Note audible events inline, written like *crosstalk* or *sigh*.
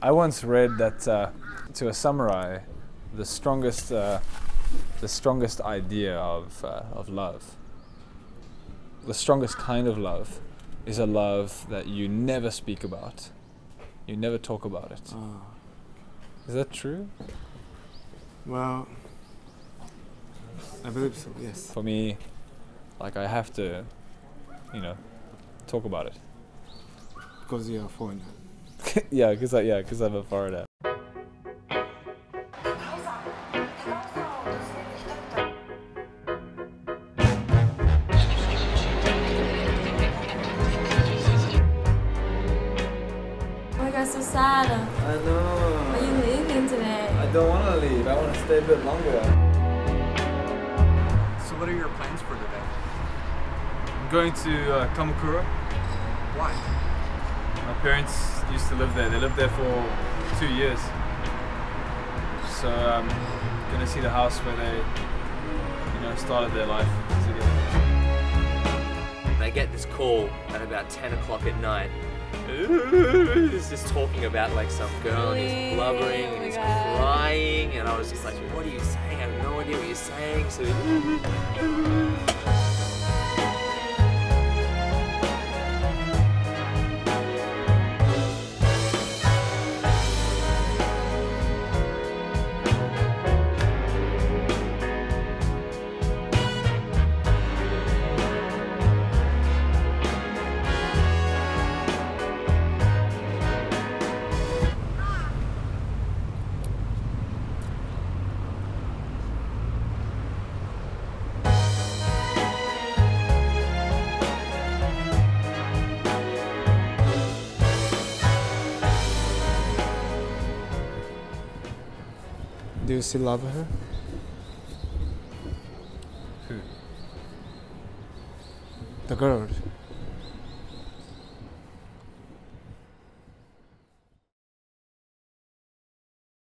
I once read that uh, to a samurai, the strongest, uh, the strongest idea of uh, of love, the strongest kind of love, is a love that you never speak about. You never talk about it. Oh, Is that true? well, I believe so. Yes. For me, like I have to, you know, talk about it. Because you're a foreigner. *laughs* yeah, because I yeah, because I'm a foreigner. Oh my god, so sad. I Are know. you leaving today? I don't want to leave. I want to stay a bit longer. So what are your plans for today? I'm going to uh, Kamakura. Why? My parents used to live there. They lived there for two years. So I'm gonna see the house where they, you know, started their life together. They get this call at about 10 o'clock at night. *laughs* He's just talking about like some girl and he's blubbering Oh and he's crying and I was just like, what are you saying? I have no idea what you're saying. So *laughs* Do you still love her? Who? The girl.